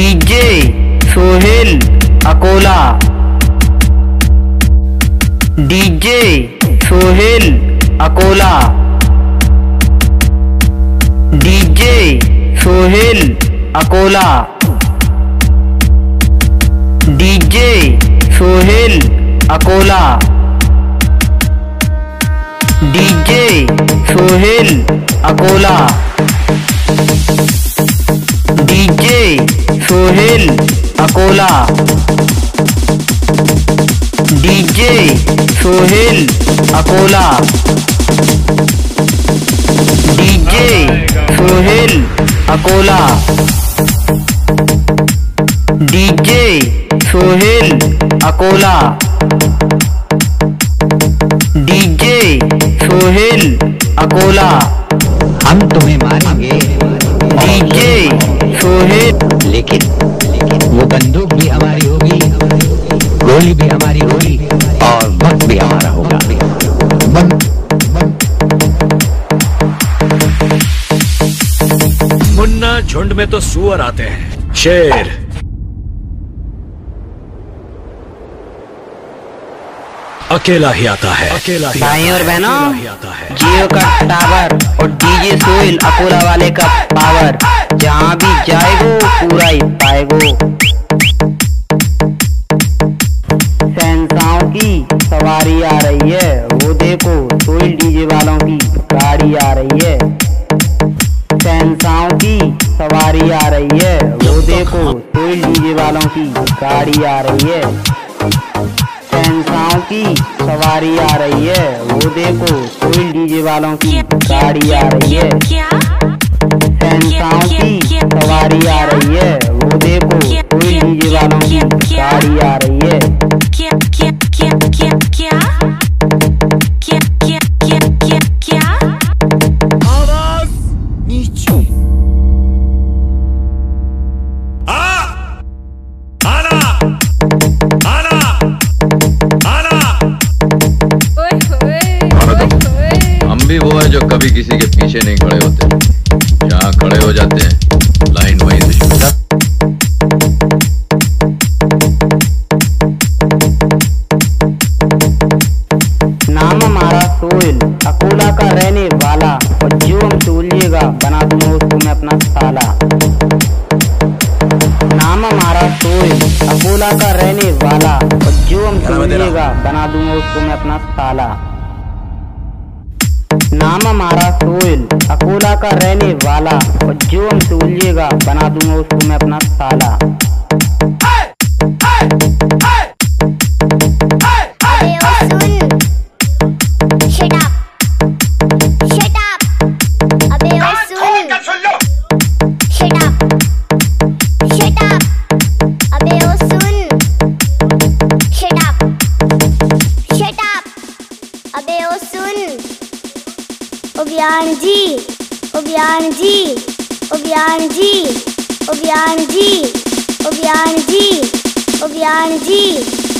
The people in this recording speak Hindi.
DJ, Sohail, Akola. DJ, Sohail, Akola. DJ, Sohail, Akola. DJ, Sohail, Akola. DJ, Sohail, Akola. Sohail, Akola. DJ, Sohail, Akola. DJ, Sohail, Akola. DJ, Sohail, Akola. DJ, Sohail, Akola. हम तुम्हें डीजे सोहेल लेकिन वो बंदूक भी हमारी होगी गोली भी हमारी होगी और वक्त भी हमारा होगा। मुन्ना झुंड में तो सुअर आते हैं। शेर। अकेला ही आता है। अकेला ही भाई आता और है, बहनों ही। है जियो का टावर। और डीजे सोहेल अकोला वाले का पावर। जहाँ भी जाएगो, पूरा ही पाएगो। की सवारी आ रही है। वो देखो सोहेल डीजे वालों की गाड़ी आ रही है। सैनसाओं की सवारी आ रही है। वो देखो सोहेल डीजे वालों की गाड़ी आ रही है। सैनसाओं की सवारी आ रही है। वो देखो, कोई डीजे वालों की गाड़ी आ रही है। सैनसाओं की सवारी आ रही है। वो देखो, कोई डीजे वालों की गाड़ी आ रही है। भी वो है जो कभी किसी के पीछे नहीं खड़े होते। जहाँ खड़े हो जाते हैं लाइन वहीं से शुरू नाम हमारा अकोला का रहने वाला और जो हम बना दूँगा उसको मैं अपना साला। नाम हमारा सोहेल अकोला का रहने वाला और जो हम चोलिएगा बना दूँगा उसको मैं अपना साला। नाम हमारा सोहेल अकोला का रहने वाला, और जो हम सोलिएगा बना दूँगा, उसको मैं अपना साला। अभियान जी अभियान जी अभियान जी अभियान जी अभियान जी अभियान जी।